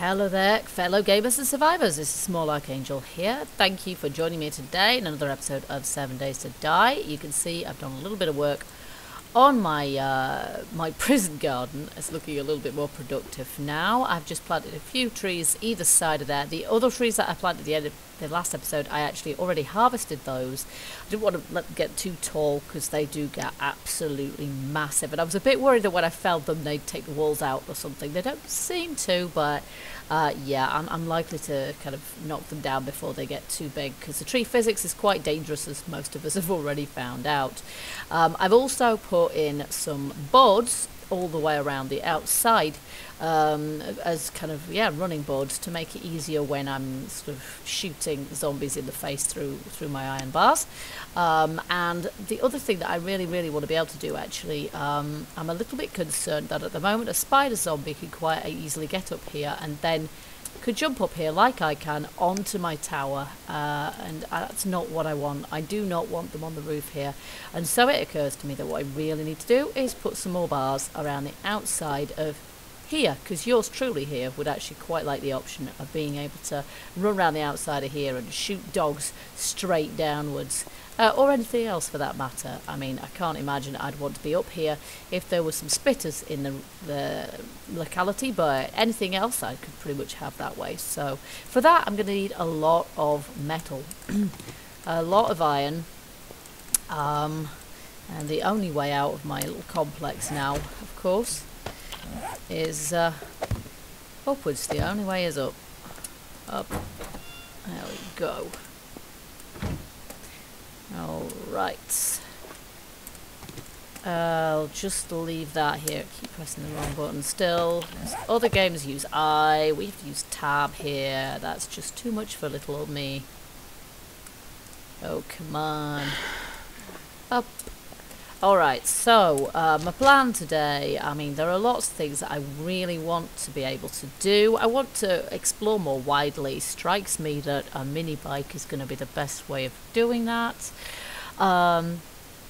Hello there, fellow gamers and survivors. This is Small Archangel here. Thank you for joining me today in another episode of Seven Days to Die. You can see I've done a little bit of work on my uh, my prison garden. It's looking a little bit more productive now. I've just planted a few trees either side of there. The other trees that I planted at the end of the last episode, I actually already harvested those. I didn't want to let them get too tall because they do get absolutely massive. And I was a bit worried that when I felled them, they'd take the walls out or something. They don't seem to, but uh, yeah, I'm, I'm likely to kind of knock them down before they get too big because the tree physics is quite dangerous, as most of us have already found out. Um, I've also put in some boards all the way around the outside um, as kind of yeah running boards to make it easier when I'm sort of shooting zombies in the face through through my iron bars. Um, and the other thing that I really really want to be able to do actually, um, I'm a little bit concerned that at the moment a spider zombie can quite easily get up here and then could jump up here like I can onto my tower uh, and that's not what I want. I do not want them on the roof here and so it occurs to me that what I really need to do is put some more bars around the outside of here because yours truly here would actually quite like the option of being able to run around the outside of here and shoot dogs straight downwards uh, or anything else for that matter. I mean, I can't imagine I'd want to be up here if there were some spitters in the, the locality, but anything else I could pretty much have that way. So for that, I'm going to need a lot of metal, a lot of iron, um, and the only way out of my little complex now, of course, is uh, upwards. The only way is up. Up. There we go. Alright. I'll just leave that here. Keep pressing the wrong button still. Other games use I. We have to use tab here. That's just too much for little old me. Oh, come on. Up. Alright, so uh, my plan today, I mean, there are lots of things that I really want to be able to do. I want to explore more widely. Strikes me that a mini bike is going to be the best way of doing that. Um,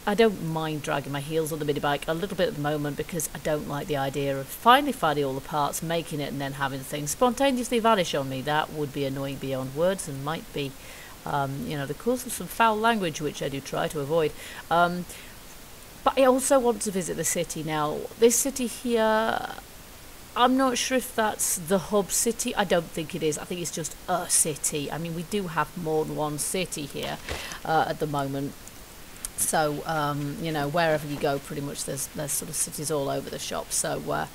I don't mind dragging my heels on the mini bike a little bit at the moment because I don't like the idea of finally finding all the parts, making it, and then having things spontaneously vanish on me. That would be annoying beyond words and might be, um, you know, the cause of some foul language, which I do try to avoid. Um, but I also want to visit the city now. This city here, I'm not sure if that's the hub city. I don't think it is. I think it's just a city. I mean, we do have more than one city here uh, at the moment. So, um, you know, wherever you go, pretty much there's, there's sort of cities all over the shop. So, uh,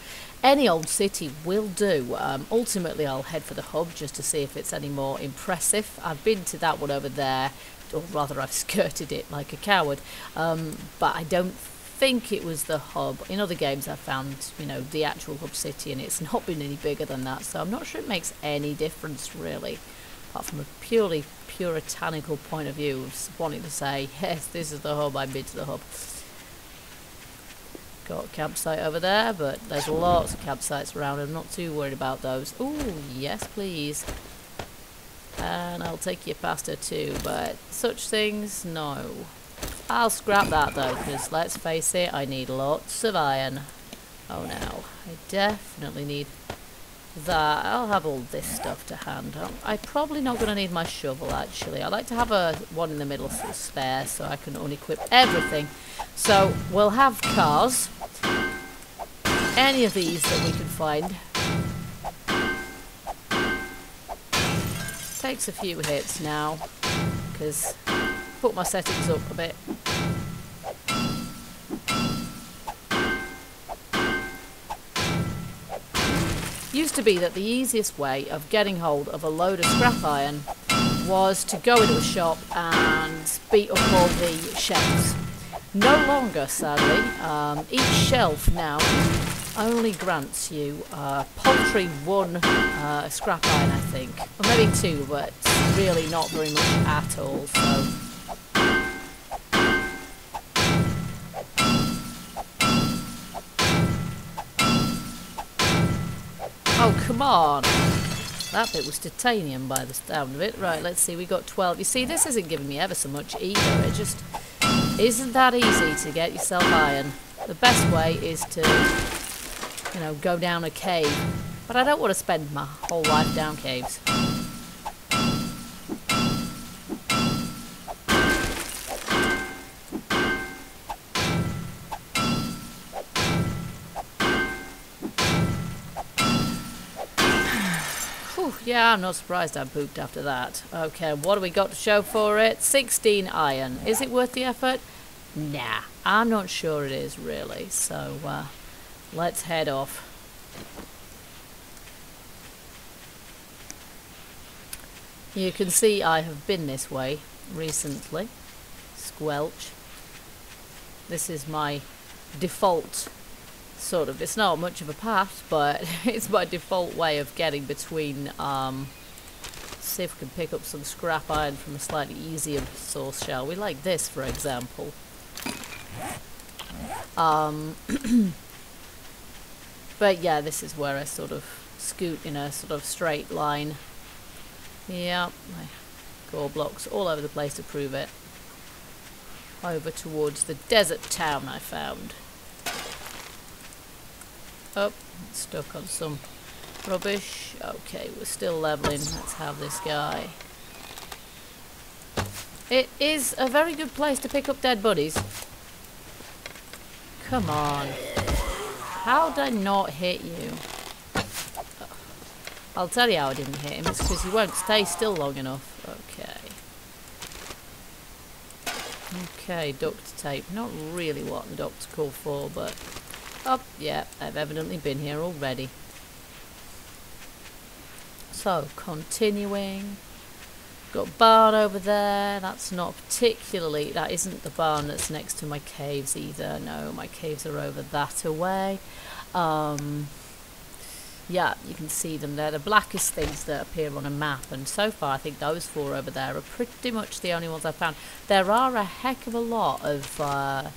any old city will do. Um, ultimately, I'll head for the hub just to see if it's any more impressive. I've been to that one over there or rather I've skirted it like a coward. Um, but I don't think it was the hub. In other games I've found, you know, the actual hub city and it's not been any bigger than that, so I'm not sure it makes any difference really. Apart from a purely puritanical point of view of wanting to say, yes, this is the hub, I've been to the hub. Got a campsite over there, but there's lots of campsites around. I'm not too worried about those. Ooh, yes please. And I'll take your pasta too, but such things, no. I'll scrap that though, because let's face it, I need lots of iron. Oh no, I definitely need that. I'll have all this stuff to hand. Um, I'm I'm probably not going to need my shovel actually. I like to have a one in the middle for spare so I can unequip everything. So we'll have cars. Any of these that we can find. Takes a few hits now because put my settings up a bit. Used to be that the easiest way of getting hold of a load of scrap iron was to go into a shop and beat up all the shelves. No longer, sadly. Um, each shelf now only grants you uh, paltry one uh, scrap iron, I think. Or maybe two, but really not very much at all, so... Oh, come on! That bit was titanium by the sound of it. Right, let's see, we got 12. You see, this isn't giving me ever so much either. It just isn't that easy to get yourself iron. The best way is to you know, go down a cave But I don't want to spend my whole life down caves. yeah, I'm not surprised I pooped after that. Okay, what do we got to show for it? 16 iron. Is it worth the effort? Nah, I'm not sure it is really. So, uh, let's head off. You can see I have been this way recently. Squelch. This is my default sort of. It's not much of a path, but it's my default way of getting between. Um, see if we can pick up some scrap iron from a slightly easier source, shall we? Like this, for example. Um, but yeah, this is where I sort of scoot in a sort of straight line. Yeah, my core blocks all over the place to prove it. Over towards the desert town I found. Oh, stuck on some rubbish. Okay, we're still leveling. Let's have this guy. It is a very good place to pick up dead bodies. Come on. How did I not hit you? I'll tell you how I didn't hit him. It's because he won't stay still long enough. Okay. Okay, duct tape. Not really what the doctor called for, but Oh, yeah, I've evidently been here already. So, continuing. Got barn over there. That's not particularly... That isn't the barn that's next to my caves either. No, my caves are over that away. Um, yeah, you can see them there. The blackest things that appear on a map. And so far, I think those four over there are pretty much the only ones I've found. There are a heck of a lot of uh,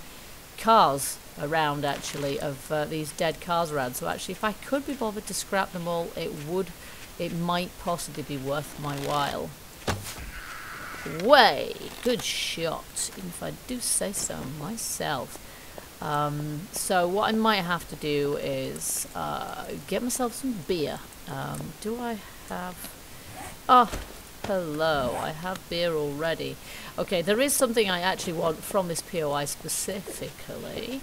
cars around actually of uh, these dead cars around so actually if I could be bothered to scrap them all it would it might possibly be worth my while way good shot if I do say so myself um, so what I might have to do is uh, get myself some beer um, do I have oh hello I have beer already okay there is something I actually want from this POI specifically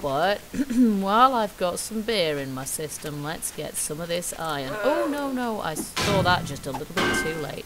but while I've got some beer in my system, let's get some of this iron. Oh, no, no, I saw that just a little bit too late.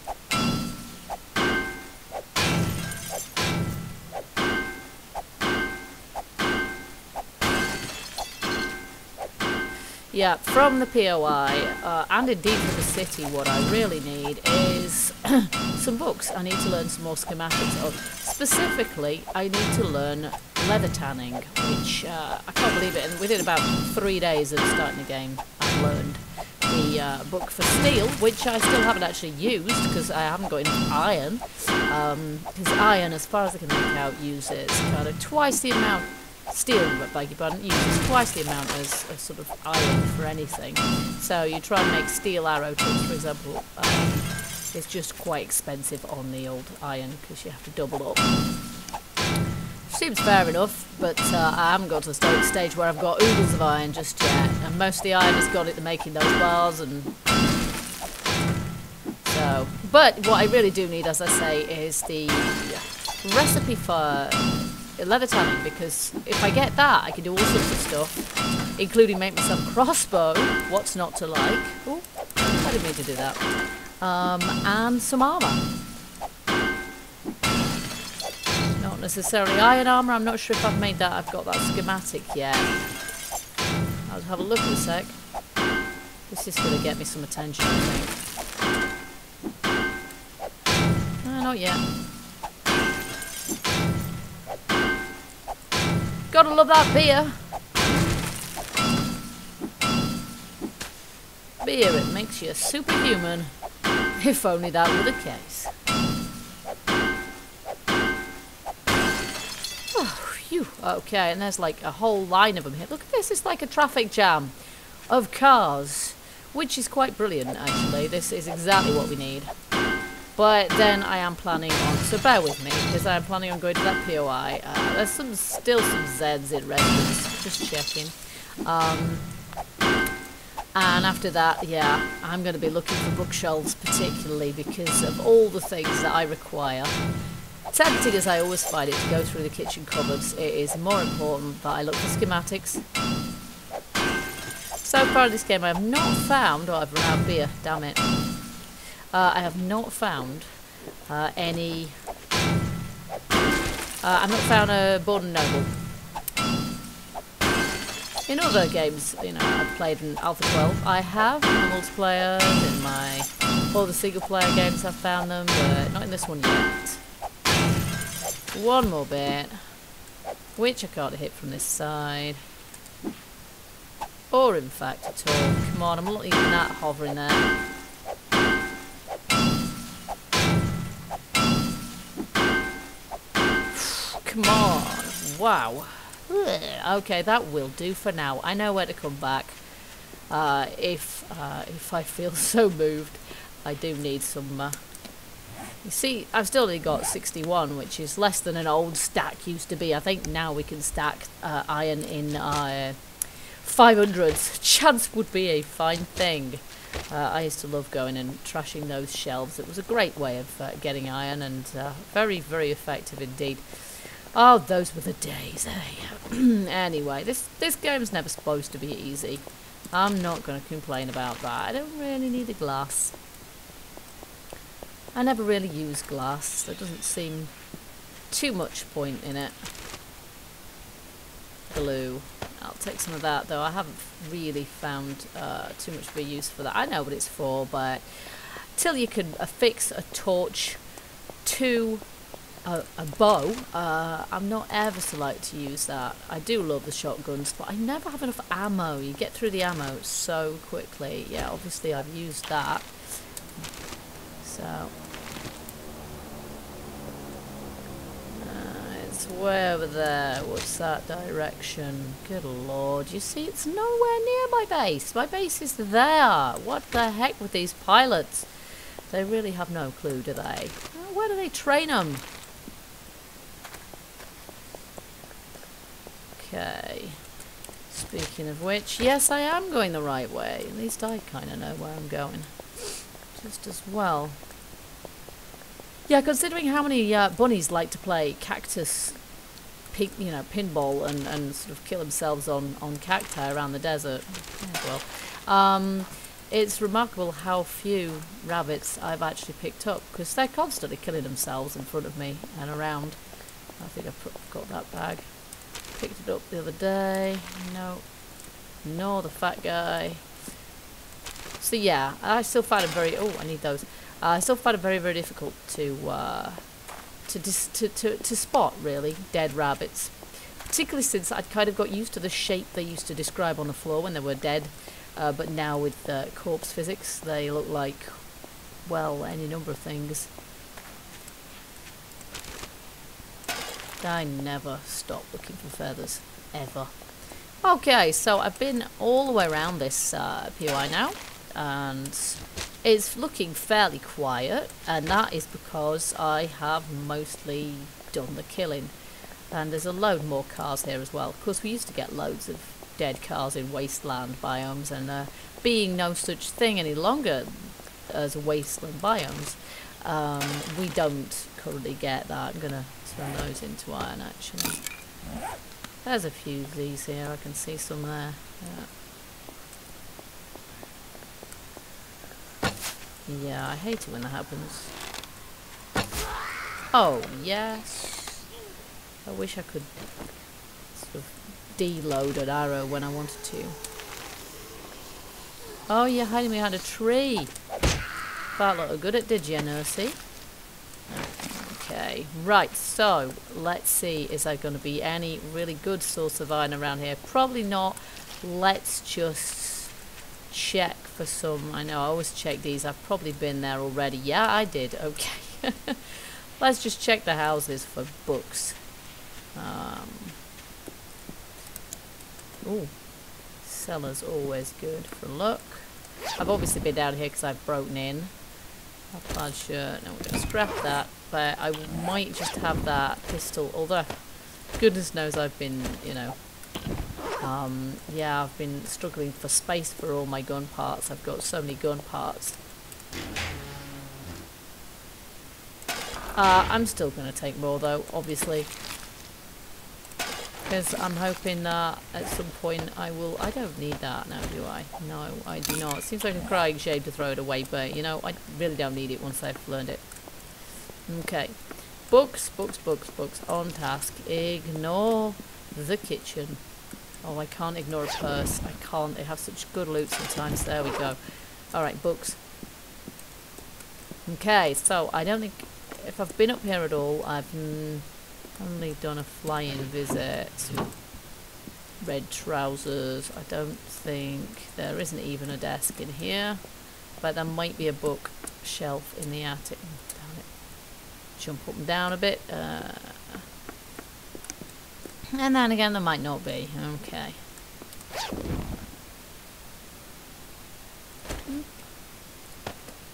Yeah, from the POI, uh, and indeed for the city, what I really need is some books. I need to learn some more schematics of. Specifically, I need to learn leather tanning, which uh, I can't believe it. And within about three days of starting the game, I've learned the uh, book for steel, which I still haven't actually used because I haven't got enough iron. Because um, iron, as far as I can make out, uses kind of twice the amount steel, but beg your pardon, uses twice the amount as a sort of iron for anything. So you try and make steel arrow tips, for example. Um, it's just quite expensive on the old iron because you have to double up. Seems fair enough, but uh, I haven't got to the stage where I've got oodles of iron just yet. And most of the iron has got it to making those bars and... So, but what I really do need, as I say, is the recipe for leather tanning because if I get that, I can do all sorts of stuff, including make myself a crossbow. What's not to like? Oh, I didn't mean to do that. Um, and some armour. Not necessarily iron armour. I'm not sure if I've made that. I've got that schematic yet. I'll have a look in a sec. This is going to get me some attention, I think. Uh, not yet. Gotta love that beer. Beer, it makes you superhuman. If only that were the case. Oh, phew. Okay, and there's like a whole line of them here. Look at this, it's like a traffic jam of cars. Which is quite brilliant, actually. This is exactly what we need. But then I am planning on, so bear with me, because I am planning on going to that POI. Uh, there's some still some Zeds in residence, just checking. Um, And after that, yeah, I'm going to be looking for bookshelves particularly because of all the things that I require. Tempting as I always find it to go through the kitchen cupboards, it is more important that I look for schematics. So far in this game I have not found, oh I've run out of beer, damn it. Uh, I have not found uh, any, uh, I've not found a Born Noble in other games, you know, I've played in Alpha 12. I have in the multiplayer, in my all the single player games I've found them, but not in this one yet. One more bit, which I can't hit from this side. Or in fact at all. Come on, I'm not even that hovering there. Come on. Wow. Okay, that will do for now. I know where to come back. Uh, if uh, if I feel so moved, I do need some. Uh, you see, I've still only got 61, which is less than an old stack used to be. I think now we can stack uh, iron in 500s. Uh, Chance would be a fine thing. Uh, I used to love going and trashing those shelves. It was a great way of getting iron and very, very effective indeed. Oh, those were the days, eh? anyway, this this game's never supposed to be easy. I'm not going to complain about that. I don't really need a glass. I never really use glass. There doesn't seem too much point in it. Glue. I'll take some of that, though. I haven't really found uh, too much of a use for that. I know what it's for, but till you can affix a torch to a, a bow. Uh, I'm not ever so like to use that. I do love the shotguns, but I never have enough ammo. You get through the ammo so quickly. Yeah, obviously I've used that. So. Uh, it's way over there. What's that direction? Good lord. You see, it's nowhere near my base. My base is there. What the heck with these pilots? They really have no clue, do they? Where do they train them? Okay. Speaking of which, yes, I am going the right way. At least I kind of know where I'm going. Just as well. Yeah, considering how many uh, bunnies like to play cactus, pin, you know, pinball and, and sort of kill themselves on, on cacti around the desert. Yeah, well, um, it's remarkable how few rabbits I've actually picked up because they're constantly killing themselves in front of me and around. I think I've got that bag picked it up the other day. No. No, the fat guy. So yeah, I still find it very... Oh, I need those. Uh, I still find it very, very difficult to, uh, to, to, to, to spot, really, dead rabbits. Particularly since I'd kind of got used to the shape they used to describe on the floor when they were dead. Uh, but now with uh, corpse physics, they look like, well, any number of things. I never stop looking for feathers, ever. Okay, so I've been all the way around this uh, POI now, and it's looking fairly quiet, and that is because I have mostly done the killing. And there's a load more cars here as well. Of course, we used to get loads of dead cars in wasteland biomes, and uh, being no such thing any longer as wasteland biomes, um, we don't currently get that. I'm going to turn those into iron actually. There's a few of these here, I can see some there. Yeah, yeah I hate it when that happens. Oh, yes. I wish I could sort of deload an arrow when I wanted to. Oh, you're hiding behind a tree. That looked good at did you, Nursey? Okay, right, so let's see, is there going to be any really good source of iron around here? Probably not. Let's just check for some. I know I always check these. I've probably been there already. Yeah, I did. Okay. let's just check the houses for books. Um, ooh, cellar's always good for look. I've obviously been down here because I've broken in. A plaid shirt. Now we're going to scrap that. But I might just have that pistol. Although, goodness knows I've been, you know, Um, yeah, I've been struggling for space for all my gun parts. I've got so many gun parts. Uh, I'm still going to take more though, obviously. Because I'm hoping that at some point I will... I don't need that now, do I? No, I do not. Seems like a crying shame to throw it away, but, you know, I really don't need it once I've learned it. Okay. Books, books, books, books. On task. Ignore the kitchen. Oh, I can't ignore a purse. I can't. They have such good loot sometimes. There we go. Alright, books. Okay, so I don't think... If I've been up here at all, I've only done a flying visit. Red trousers. I don't think... There isn't even a desk in here. But there might be a book shelf in the attic. Jump up and down a bit. Uh, and then again, there might not be. Okay.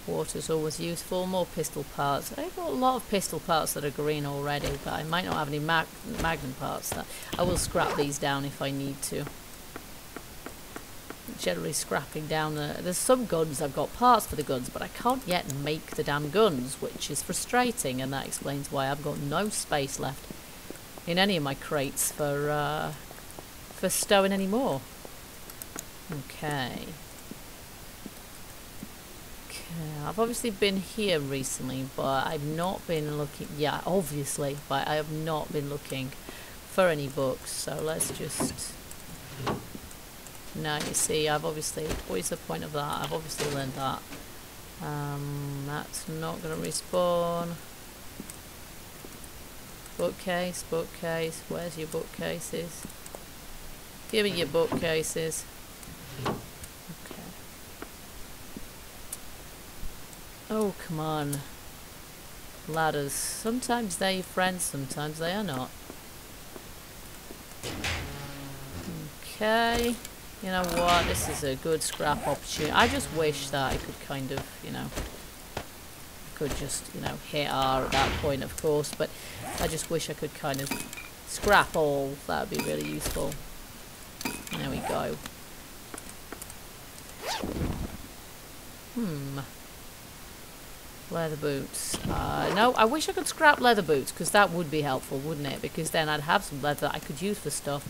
Water's always useful. More pistol parts. I've got a lot of pistol parts that are green already, but I might not have any mag magnum parts. That I will scrap these down if I need to. Generally scrapping down the... There's some guns, I've got parts for the guns, but I can't yet make the damn guns, which is frustrating, and that explains why I've got no space left in any of my crates for uh, for stowing any more. Okay. Okay, I've obviously been here recently, but I've not been looking. Yeah, obviously, but I have not been looking for any books. So let's just. Now you see, I've obviously. What is the point of that? I've obviously learned that. Um, that's not going to respawn. Bookcase, bookcase. Where's your bookcases? Give me your bookcases. Okay. Oh, come on. Ladders. Sometimes they're your friends, sometimes they are not. Okay. You know what? This is a good scrap opportunity. I just wish that I could kind of, you know, could just, you know, hit R at that point, of course, but I just wish I could kind of scrap all. That would be really useful. There we go. Hmm. Leather boots. Uh, no, I wish I could scrap leather boots, because that would be helpful, wouldn't it? Because then I'd have some leather I could use for stuff.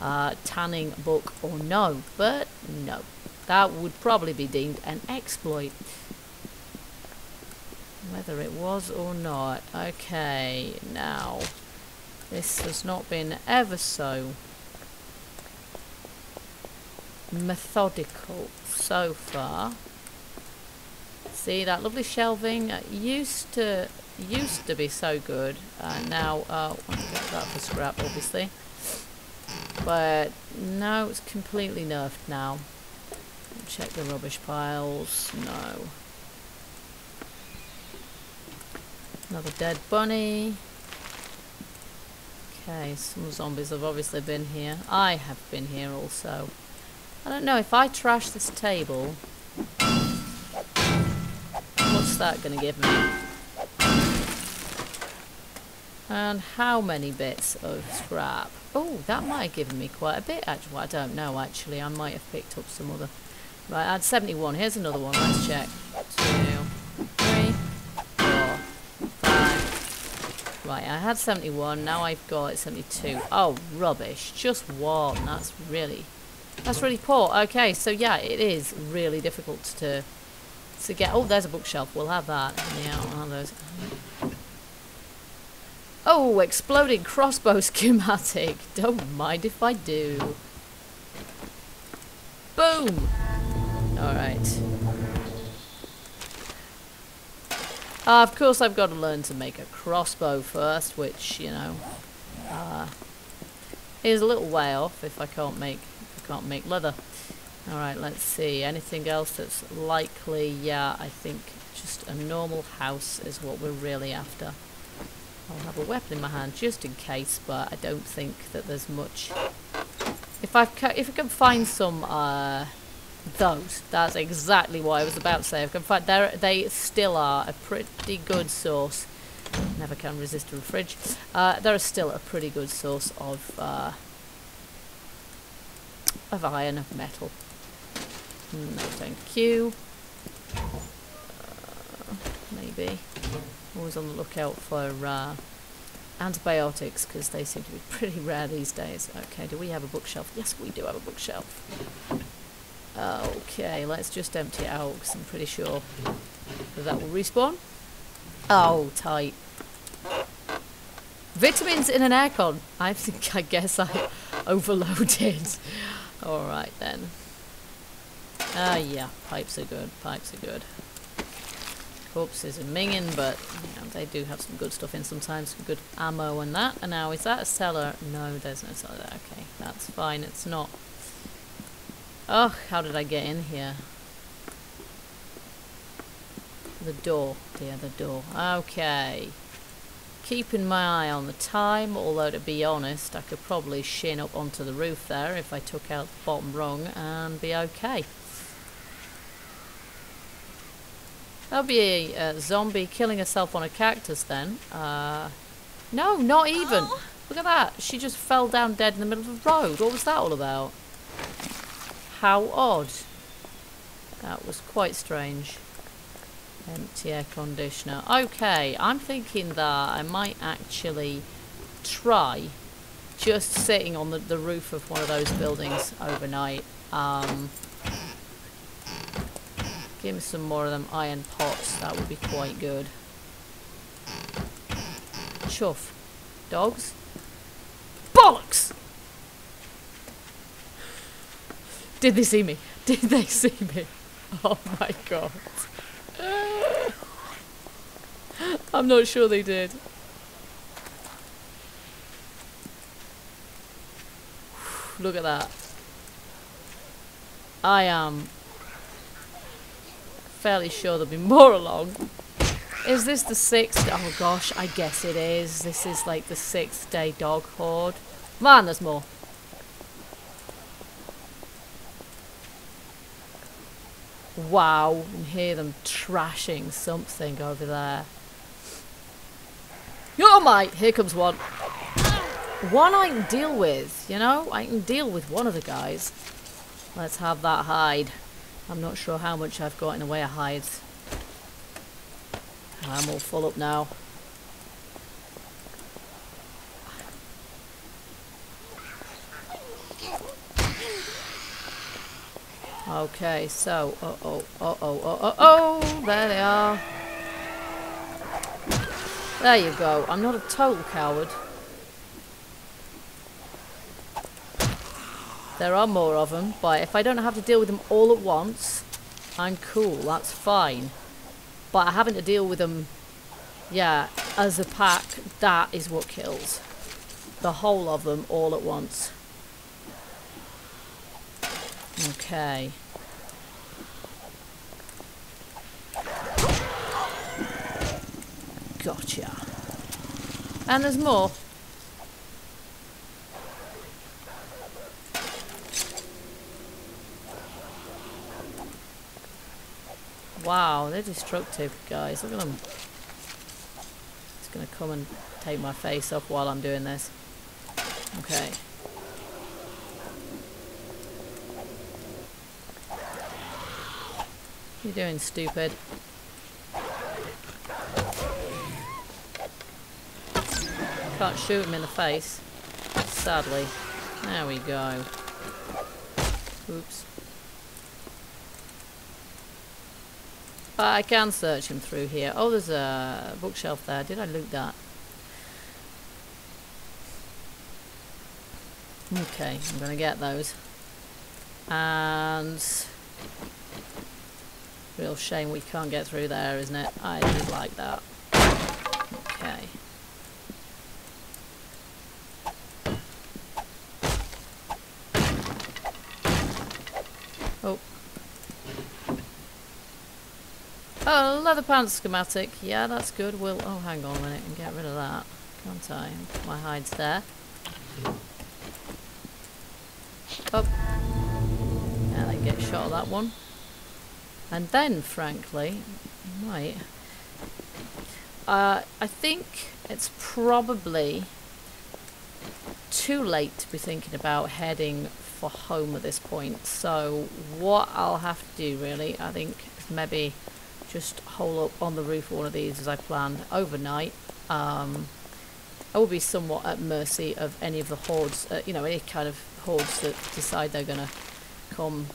Uh, tanning, book, or no. But, no. That would probably be deemed an exploit. Whether it was or not. Okay, now. This has not been ever so methodical so far. See that lovely shelving uh, used to used to be so good. Uh, now, uh, I get that for scrap, obviously. But no, it's completely nerfed now. Check the rubbish piles. No. Another dead bunny. Okay, some zombies have obviously been here. I have been here also. I don't know, if I trash this table, what's that going to give me? And how many bits of scrap? Oh, that might have given me quite a bit, actually. Well, I don't know, actually. I might have picked up some other... Right, I had 71. Here's another one. Let's check. Two, three, Right, I had 71, now I've got 72. Oh, rubbish. Just one. That's really... That's really poor. Okay, so yeah, it is really difficult to to get... Oh, there's a bookshelf. We'll have that. Yeah, one of those. Oh, exploding crossbow schematic. Don't mind if I do. Boom! Alright. Uh, of course, I've got to learn to make a crossbow first, which, you know, uh, is a little way off if I can't make I can't make leather. Alright, let's see. Anything else that's likely? Yeah, I think just a normal house is what we're really after. I'll have a weapon in my hand just in case, but I don't think that there's much. If I if I can find some uh, those. That's exactly what I was about to say. In fact, they still are a pretty good source. Never can resist a fridge. Uh, they're still a pretty good source of uh, of iron, of metal. No, thank you. Uh, maybe. Always on the lookout for uh, antibiotics because they seem to be pretty rare these days. Okay, do we have a bookshelf? Yes, we do have a bookshelf. Okay, let's just empty it out because I'm pretty sure that that will respawn. Oh, tight. Vitamins in an aircon. I think, I guess I overloaded. Alright then. Ah, yeah, pipes are good, pipes are good. Corpses are minging, but you know, they do have some good stuff in sometimes, some good ammo and that. And now, is that a cellar? No, there's no cellar there. Okay, that's fine, it's not. Oh, how did I get in here? The door, dear, the door. Okay. Keeping my eye on the time, although to be honest, I could probably shin up onto the roof there if I took out the bottom rung and be okay. That'll be a, a zombie killing herself on a cactus then. Uh, no, not even. Look at that. She just fell down dead in the middle of the road. What was that all about? How odd. That was quite strange. Empty air conditioner. Okay, I'm thinking that I might actually try just sitting on the, the roof of one of those buildings overnight. Um, give me some more of them iron pots. That would be quite good. Chuff. Dogs? Bollocks! Did they see me? Did they see me? Oh my god. I'm not sure they did. Look at that. I am fairly sure there'll be more along. Is this the sixth? Oh gosh, I guess it is. This is like the sixth day dog horde. Man, there's more. Wow, can hear them trashing something over there. Oh my, here comes one. One I can deal with, you know? I can deal with one of the guys. Let's have that hide. I'm not sure how much I've got in the way of hides. I'm all full up now. Okay, so, uh-oh, uh-oh, uh-oh, oh, there they are. There you go. I'm not a total coward. There are more of them, but if I don't have to deal with them all at once, I'm cool, that's fine. But having to deal with them, yeah, as a pack, that is what kills. The whole of them all at once. Okay. Gotcha. And there's more. Wow, they're destructive, guys. Look at them. It's going to come and take my face off while I'm doing this. Okay. You're doing, stupid? Can't shoot him in the face. Sadly. There we go. Oops. But I can search him through here. Oh, there's a bookshelf there. Did I loot that? Okay, I'm going to get those. And... Real shame we can't get through there, isn't it? I did like that. Okay. Oh. Leather pants schematic. Yeah, that's good. We'll... Oh, hang on a minute and get rid of that. Can't I? My hides there. Up. Yeah, then get shot of that one. And then, frankly, might. Uh, I think it's probably too late to be thinking about heading for home at this point. So what I'll have to do really, I think, is maybe just hole up on the roof of one of these as I planned overnight. Um, I will be somewhat at mercy of any of the hordes, uh, you know, any kind of hordes that decide they're going to come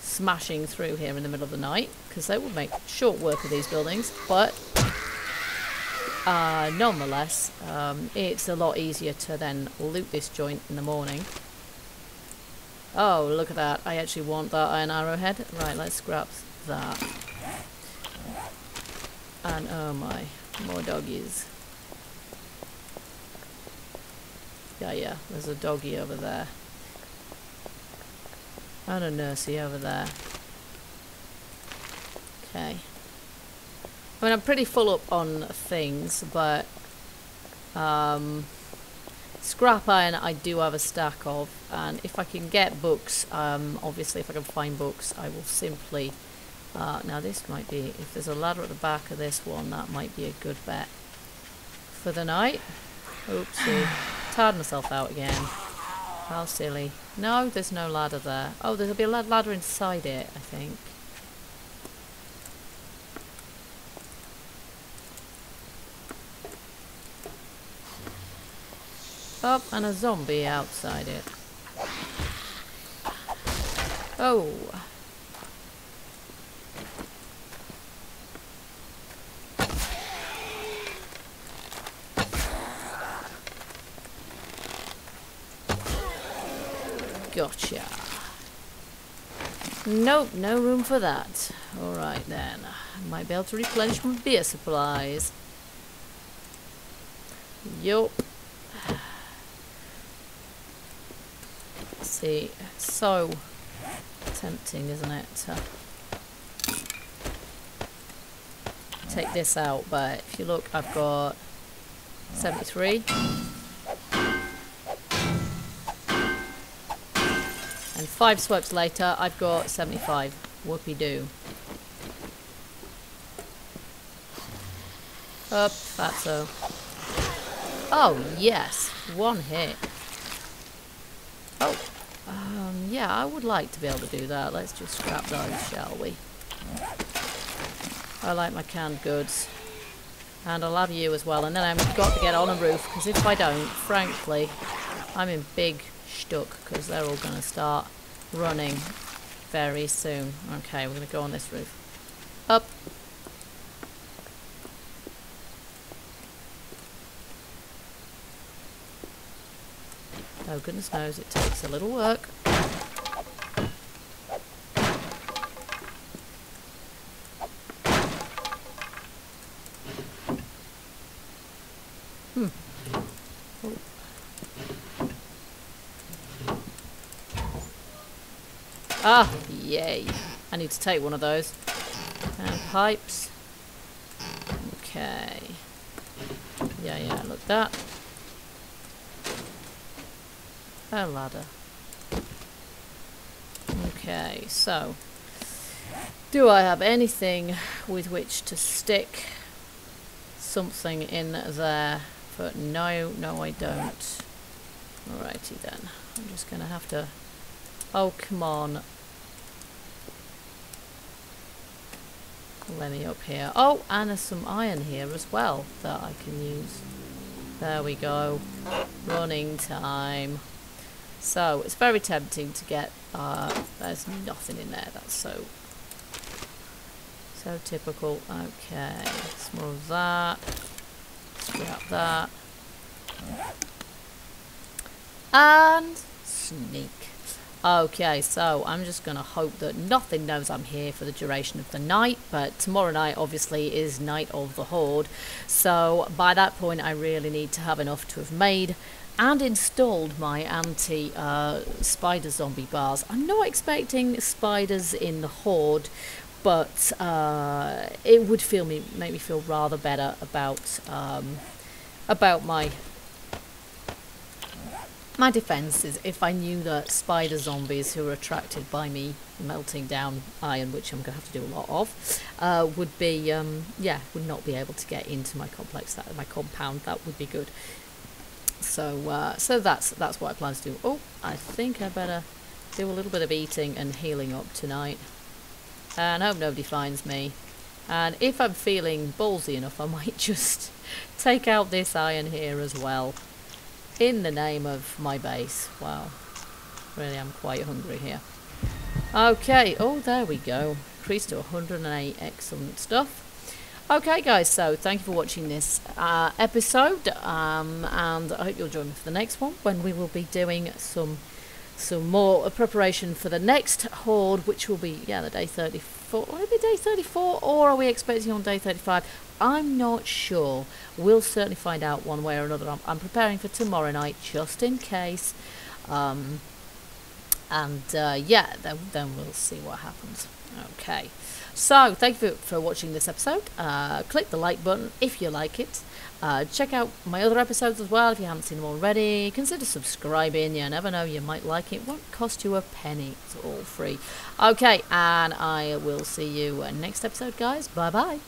smashing through here in the middle of the night, because they will make short work of these buildings, but uh, nonetheless, um, it's a lot easier to then loot this joint in the morning. Oh, look at that. I actually want that iron arrowhead. Right, let's grab that. And oh my, more doggies. Yeah, yeah, there's a doggy over there. And a nursey over there. Okay. I mean, I'm pretty full up on things, but um, scrap iron I do have a stack of, and if I can get books, um, obviously if I can find books, I will simply... Uh, now this might be, if there's a ladder at the back of this one, that might be a good bet for the night. Oopsie. Tired myself out again. How silly. No, there's no ladder there. Oh, there'll be a ladder inside it, I think. Oh, and a zombie outside it. Oh. Gotcha. Nope, no room for that. Alright then. Might be able to replenish my beer supplies. Yup. See, so tempting, isn't it, to take this out, but if you look, I've got 73. And five swipes later, I've got 75. Whoopie-doo. Up, fatso. Oh, yes. One hit. Oh. Um, yeah, I would like to be able to do that. Let's just scrap those, shall we? I like my canned goods. And I'll have you as well. And then I've got to get on a roof, because if I don't, frankly, I'm in big stuck, because they're all going to start running very soon. Okay, we're going to go on this roof. Up. Oh, goodness knows it takes a little work. Ah, yay. I need to take one of those. And pipes. Okay. Yeah, yeah, look that. A ladder. Okay, so do I have anything with which to stick something in there? But no, no I don't. Alrighty then. I'm just gonna have to... Oh, come on. Let me up here. Oh, and there's some iron here as well that I can use. There we go. Running time. So it's very tempting to get, uh, there's nothing in there, that's so, so typical. Okay, some more of that, scrap that, and sneak. Okay, so I'm just going to hope that nothing knows I'm here for the duration of the night, but tomorrow night obviously is Night of the Horde, so by that point I really need to have enough to have made and installed my anti uh, spider zombie bars. I'm not expecting spiders in the horde, but uh, it would feel me make me feel rather better about um, about my my defence is if I knew that spider zombies who are attracted by me melting down iron, which I'm going to have to do a lot of, uh, would be um, yeah would not be able to get into my complex that my compound. That would be good. So, uh, so that's that's what I plan to do. Oh, I think I better do a little bit of eating and healing up tonight. And I hope nobody finds me. And if I'm feeling ballsy enough, I might just take out this iron here as well. In the name of my base. Wow. Really, I'm quite hungry here. Okay. Oh, there we go. Increased to 108. Excellent stuff. Okay, guys, so thank you for watching this uh, episode, um, and I hope you'll join me for the next one when we will be doing some some more preparation for the next horde, which will be, yeah, the day 34. Will it be day 34, or are we expecting on day 35? I'm not sure. We'll certainly find out one way or another. I'm, I'm preparing for tomorrow night, just in case. Um, and, uh, yeah, then, then we'll see what happens. Okay. So, thank you for, for watching this episode. Uh, click the like button if you like it. Uh, check out my other episodes as well if you haven't seen them already. Consider subscribing. You never know, you might like it. it won't cost you a penny. It's all free. Okay, and I will see you next episode, guys. Bye bye.